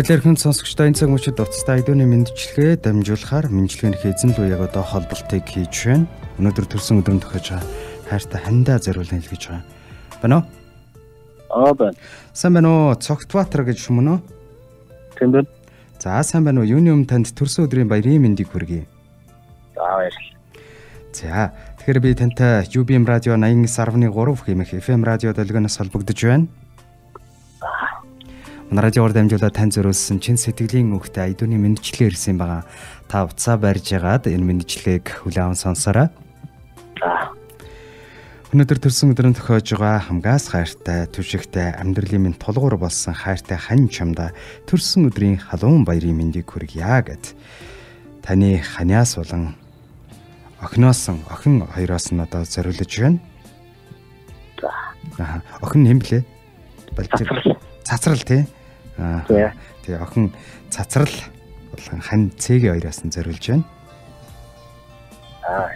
Баялаар хүн сонсогчдоо энэ цаг мөчид уцтай айдууны мэдчилгээ дамжуулахаар мэдчилгээнийхээ эзэн лүү яг одоо холболтыг хийж байна. Өнөөдөр төрсөн өдрөнд тохиож хайртай хандаа зориулна хэлгэж байгаа. Байна уу? Аа байна. Сайн байна уу? Цогтбаатар гэж хүмүүн үү? Тийм байна. За сайн байна уу? Юуны өмнө танд төрсөн өдрийн баярын мэндийг хүргэе. За баярлалаа. За тэгэхээр би тантай UBM радио 89.3 хэмээх FM радио долгионоос холбогдож байна. Радиоор дамжуулаад тань зориулсан чин сэтгэлийн үгтэй айдууны мэдчилгээ ирсэн байгаа. Та уцаа барьж ягаад энэ мэдчилгээг хүлээн сонсоорой. За. Өнөөдөр төрсөн өдрөнд тохиож байгаа хамгаас хайртай, түшигтэй амьдралын минь тулгуур болсон хайртай хань чамда төрсөн өдрийн халуун баярын мэндийг хүргье гэд. Таны ханиас болон охиноос охин хоёроос нь одоо зориулж байна. За. Охин хэм блэ? Цацрал. Цацрал тий. Аа. Тэгээ охин цацрал болон хань цэгийн хоёроос нь зориулж байна. Аа.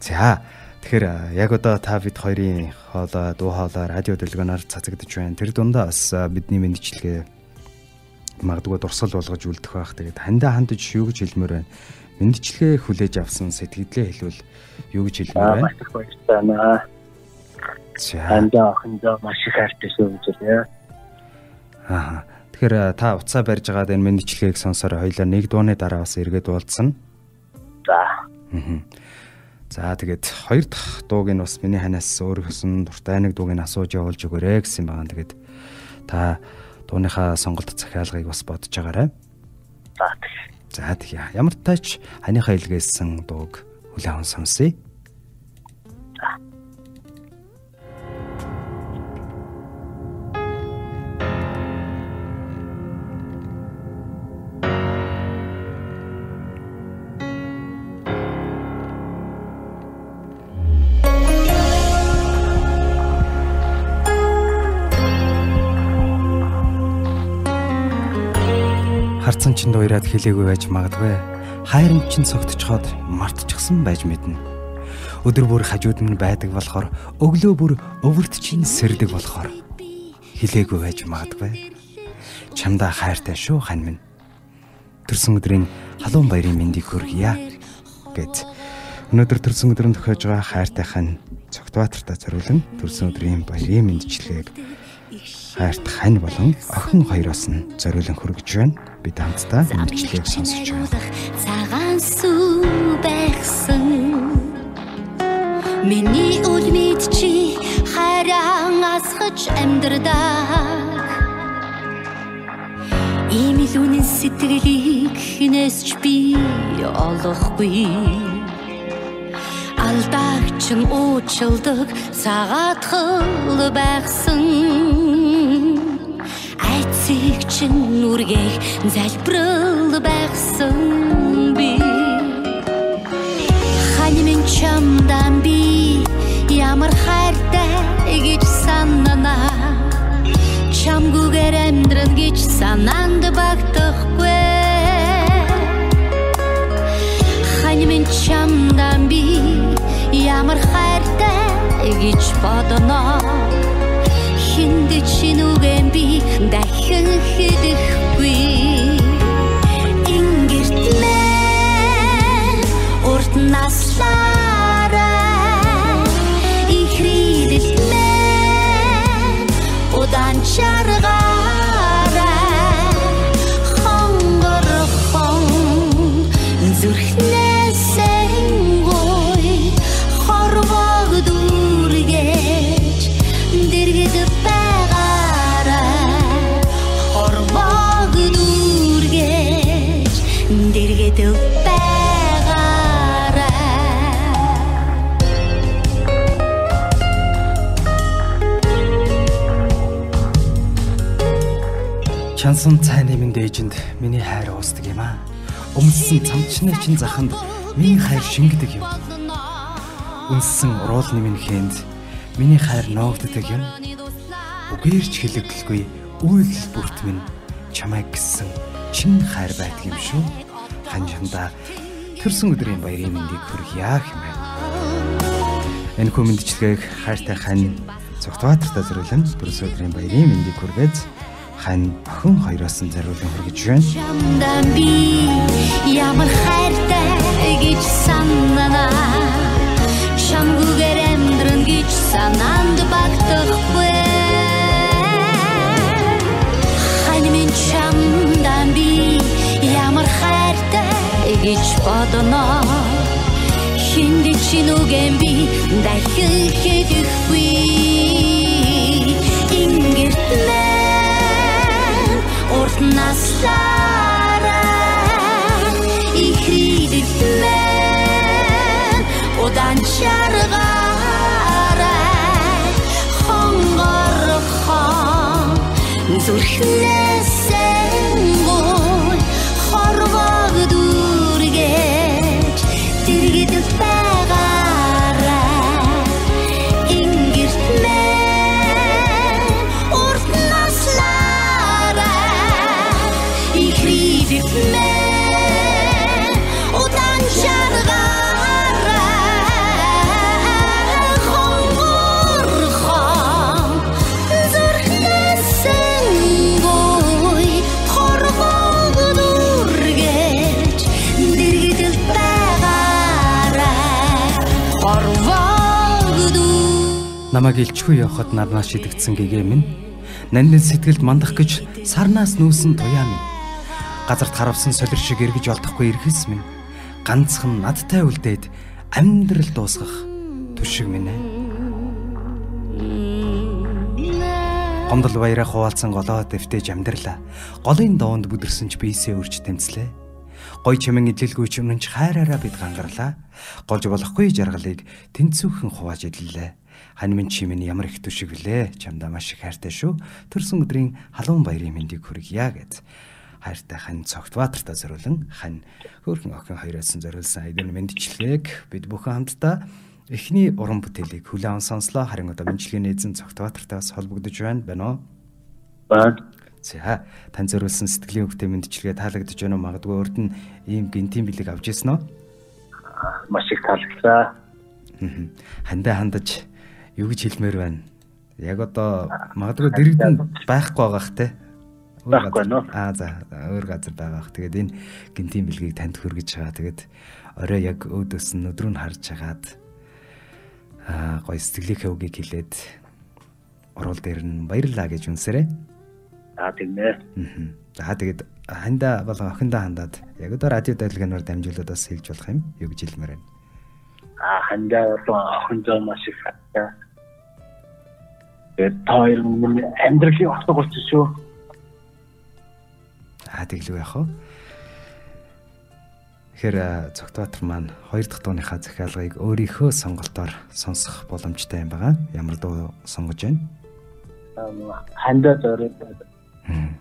За тэгэхээр яг одоо та бид хоёрын хоолой дуу хоолой радио дэлгөөнөөр цацагдж байна. Тэр дундаа бас бидний мэдчилгээ магадгүй дурсал болгож үлдэх байх. Тэгээд хандаа хандж юу гэж хэлмээр байна. Мэдчилгээ хүлээж авсан сэтгэлдээ хэлвэл юу гэж хэлмээр байна. Маш их баяртай байна. За. Хандаа охиндоо маш их хайртай шүү гэж байна. Аа. Тэгэхээр та уцаа барьж байгаад энэ мэдчилгээг сонсоор хоёлаа нэг дууны дараа бас эргээд уулзсан. За. Аа. За тэгээд хоёр дахь дууг нь бас миний ханаас өөр хөсөн дуртай нэг дууг нь асууж явуулж өгөөрэй гэсэн байгаа. Тэгээд та дууныхаа сонголт захиалгыг бас бодож байгаарай. За. За тэгье. Ямар тач ханыхаа илгээсэн дууг хүлээн сонсъё. Харцан чинь дуурайд хэлээгүй байж магадгүй. Хайрын чинь цогтчоод мартчихсан байж мэднэ. Өдөр бүр хажууд нь байдаг болохоор өглөө бүр өвөрт чинь сэрдэг болохоор хэлээгүй байж магадгүй. Чамдаа хайртай шүү хань минь. Төрсөн өдрийн халуун баярын мэндийг хүргье гэд. Өнөөдөр төрсөн өдрөнд тохиож байгаа хайртай хань цогтбаатартаа зориулан төрсөн өдрийн баярын мэндчлэгийг хайрт хань болон охин хоёроос нь зориулан хүргэж байна. Бид хамтдаа мэндчлэгийг сонсож байна. Цагаан сүү байхсан Миний үл мэд чи хайран асгаж амьдрдаг Ийм илүүнэн сэтгэлийг хинээс ч би олохгүй Алдаагч нь уучлдаг цагаатхал байхсан Айцыг чин нүргэх залбирал байхсан би. Хань минь чамдан би ямар хайртай гэж санана. Чамгүйгээр амьдрал гэж санаанд багтахгүй. Хань минь чамдан би ямар хайртай гэж бодно Хинд чинүгэн би дахин хэдэхгүй Ингэрт мэн урт Чансан цайны минь дээжинд миний хайр уусдаг юм аа. Өмссөн цамчны чин заханд миний хайр шингэдэг юм. Үнссэн уруулны минь хэнд миний хайр ноогддог юм. Үгээрч хэлэгдэлгүй үйл бүрт минь чамайг гисэн чин хайр байдаг юм шүү. Ханжандаа төрсөн өдрийн баярын мэндийг хүргье хэмээн. Энэ хүү мэндчлэгийг хайртай хань Цогтбаатартаа зориулан төрсөн өдрийн баярын мэндийг хүргээж хань охин хоёроос нь зориулан хүргэж байна. Чамдан би ямар хайртай гэж санана. Чамгүйгээр амьдрын гэж санаанд багтахгүй. Хань минь чамдан би ямар хайртай гэж бодоно. Хинди чинүгэн би дахин хэдэхгүй Ингэрт мен урт наслаараа ихрийдэл мен удаан чаргаараа хонгорхон зүрхнээсэн Намайг илчгүй явахад нарнаа шидэгдсэн гэгээ минь нандин сэтгэлд мандах гэж сарнаас нүүсэн туяа минь газарт харавсан солир шиг эргэж олдохгүй ирэхэс минь ганцхан надтай үлдээд амьдрал дуусгах түшиг минь ээ. Гомдол баяраа хуваалцсан голоо дэвтэж амьдралаа. Голын доонд бүдэрсэн ч биесээ үрж тэмцлээ. Гой чимэн идэлгүйч өмнөч хайраараа бид гангарлаа. Голж болохгүй жаргалыг тэнцүүхэн хувааж идлээ. Хань минь чи минь ямар их түшиг вүлээ. Чамдаа маш их хайртай шүү. Төрсөн өдрийн халуун баярын мэндийг хүргье гэж. Хайртай хань цогтбаатартаа зориулан хань хөөрхөн охин хоёроос зориулсан айдын мэндчлэгийг бид бүхэн хамтдаа эхний уран бүтээлийг хүлээн сонслоо. Харин одоо мэндчлэгийн эзэн цогтбаатартаас холбогдож байна байна уу? Баа. За тань зориулсан сэтгэлийн хөвгтэй мэндчлэгээ таалагдж байна уу? Магадгүй урд нь ийм гинтийн бэлэг авч ирсэн үү? Маш их таалагдсан. Мгм. Хандаа хандаж юу гэж хэлмээр байна? Яг одоо магадгүй дэрэгдэн байхгүй байгаах те. Байхгүй нөө. Аа за өөр газар байгаах. Тэгээд энэ гинтийн бэлгийг танд хүргэж байгаа. Тэгээд орой яг өөдөөс нь өдрөө нь харж хагаад аа гой сэтгэлийнхээ үгийг хэлээд орол дээр нь баярлаа гэж үнсэрээ. Аа тэгнэ. Мгм. За тэгээд хандаа болон охиндоо хандаад яг одоо радио дэлгэнээр дамжуулаад бас хэлж болох юм. Юу гэж хэлмээр байна? Аа хандаа болон охиндоо маш их хайртай. Тэгээд та хоёр минь амьдралын утга болсон шүү. Аа тэглүү яах вэ? Тэгэхээр Цогтбаатар маань хоёр дахь дууныхаа захиалгыг өөрийнхөө сонголтоор сонсох боломжтой юм байгаа. Ямар дуу сонгож байна? Зориулаад Мм.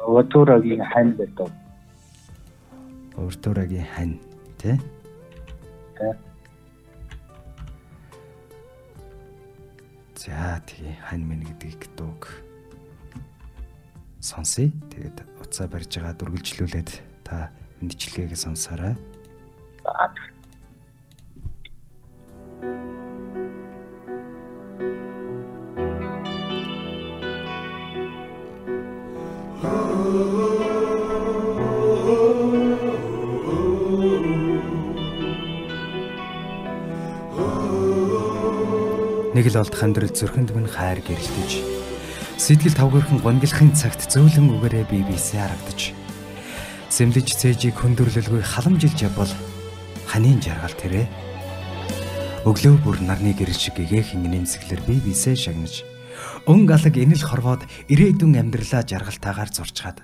Ватурагийн ханд гэдэг. Өөртөөрагийн хань тий? Тий. За тэгээ хань минь гэдгийг дууг сонсъё. Тэгээд уцаа барьж байгаа дүргэлжлүүлээд та мэдчилгээгээ сонсоорой. Аа, Нэг л олдох амьдрал зүрхэнд минь хайр гэрэлтэж. Сэтгэл тавгөрхөн гонглохын цагт зөөлөн үгээрээ бие биесээ харагдаж. Зэмлэж цээжийг хөндөрлөлгүй халамжилж явбал ханийн жаргал тэрэ. Өглөө бүр нарны гэрэл шиг гэгээх хин нэмсэглэр бие биесээ шагнаж. Өнг алаг инэл хорвоод ирээдүйн амьдралаа жаргалтаагаар зурчгаад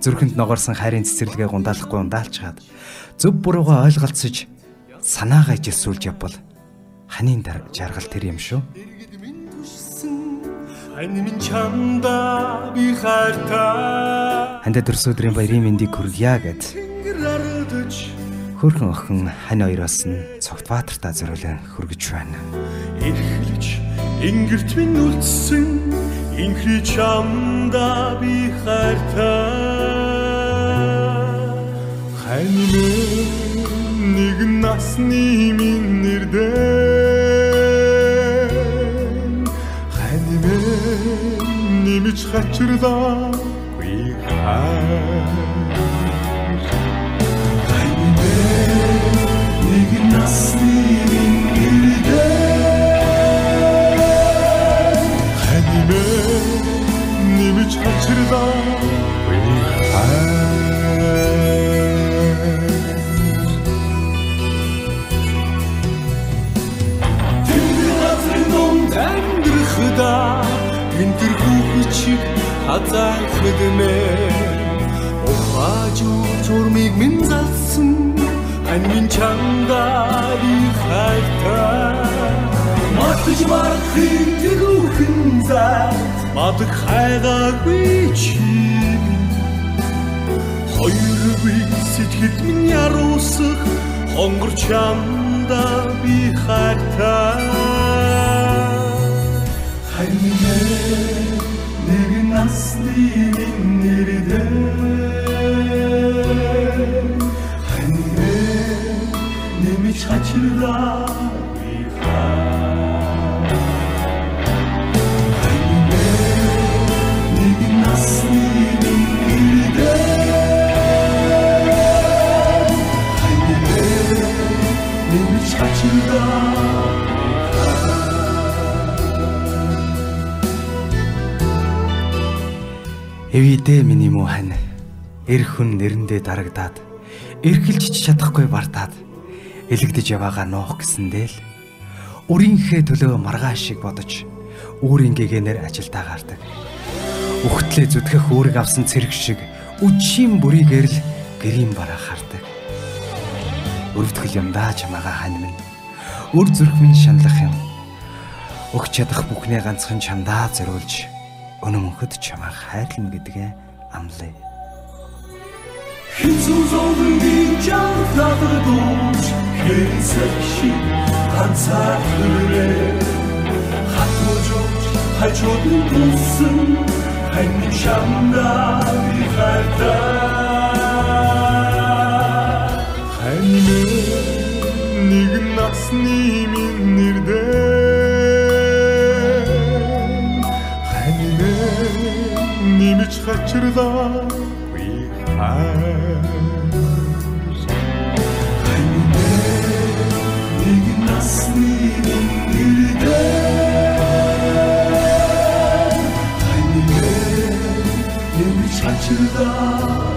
зүрхэнд ногоорсон хайрын цэцэрлэгээ гундаалахгүй ундаалчгаад зөв буруугаа ойлголцож санаагаа ижилсүүлж явбал ханийн жаргал тэр юм шүү. Хандаа төрсөдрийн баярын мэндийг хүргье гэд хөрхөн охин хань хоёроос нь цогтбаатартаа зориулан хүргэж байна. эрхлэж ингэрт минь үлдсэн инхри чамда би хайртай Хань минь нэг насны минь нэрдэн. Хань минь нэмж хачирлаагүй хайр Хайнэ гинтэр хүүхчиг хазаахдмэ ухаажу чурмиг минь залсан? Анин чандаа би хайта матж мархын тэрүүхэн заа мадг хайгаагүй чи хоёргүй сэтгэл минь яруусах хонгор чамда би хайртай Эвидээ миний муу хань. Эр хүн нэрэндээ дарагдаад эргэлж чадахгүй бартаад элэгдэж яваага нуух гэсэндээ л үрийнхээ төлөө маргааш шиг бодож үүрийн гээгэнээр ажилдаа гардаг. Үхтлээ зүтгэх үүрэг авсан цэрэг шиг үжийн бүрийгээр л гэрийн бараа хардаг. Өрөвдгөл юм даа чамаага хань минь. Үр зүрх минь шаналх юм. Өгч чадах бүхнээ ганцхан чамдаа зориулж өнөө мөнхөд чамаа хайрлна гэдгээ амлая. Хэцүү зовлонгийн жаалаад дууш хэнсэши ганцаархлээ хатууж хажууд нь тусан хань чамдаа би хайртай насны минь нэрдээ нэмж хачирлаагүй хайр нэг насны нэрдээ нэмж хачирлаагүй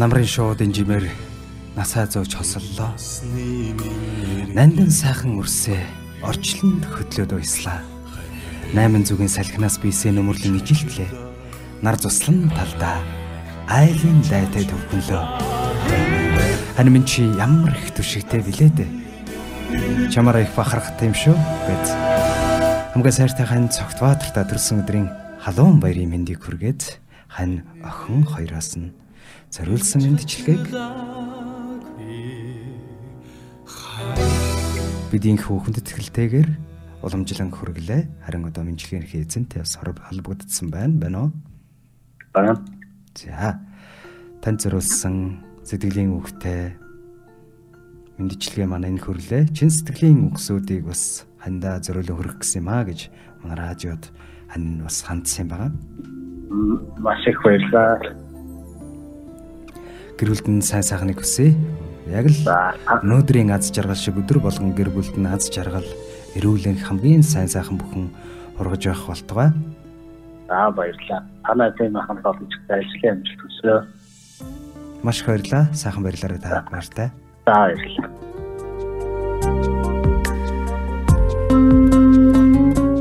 Намрын шуудын жимээр насаа зөөж хосоллоо. Нандин сайхан үрсээ орчлон хөдлөөд уйслаа. Найман зүгийн салхинаас бийсэн нөмөрлөн ижилтлээ. Нар туслан талдаа айлын лайтай төвхөнлөө. Хань минь чи ямар их түшигтэй билээ дээ. Чамаараа их бахархтай юм шүү гэд. Хамгийн сайртай хань цогт баатартаа төрсөн өдрийн халуун баярын мэндийг хүргээд хань охин хоёроос нь зориулсан мэндчилгээг бидний хүүхэнд тэтгэлтэйгээр уламжлан хүргэлээ. Харин одоо мэнчлийн эрхээ эзэнтэй бас холбогдсон байна байна уу? Байна. За. Танд зориулсан сэтгэлийн үгтэй мэндчлэгээ манай энэ хөрлөө. Чин сэтгэлийн үгсүүдийг бас хандаа зориулан хөрөх гэсэн юм аа гэж манай радиод хань бас хандсан байгаа. Маш их баярлалаа. Гэрүүлдэн сайн сайхныг хүсье. Яг л өнөөдрийн аз жаргал шиг өдөр болгон гэр бүлд нь аз жаргал эрүүлэн хамгийн сайн сайхан бүхэн ургаж явах болтугай. За баярлалаа. Танай тийм ахын боломж ажиллах амжилт хүсье. Маш их баярлалаа. Сайхан баярлалаа та баяртай. За баярлалаа.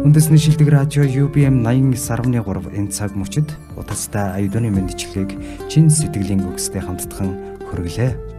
Үндэсний шилдэг радио UBM 89.3 энэ цаг мөчид утастай аюулны мэндчлэгийг чин сэтгэлийн үгстэй хамтдаган хөргөлээ.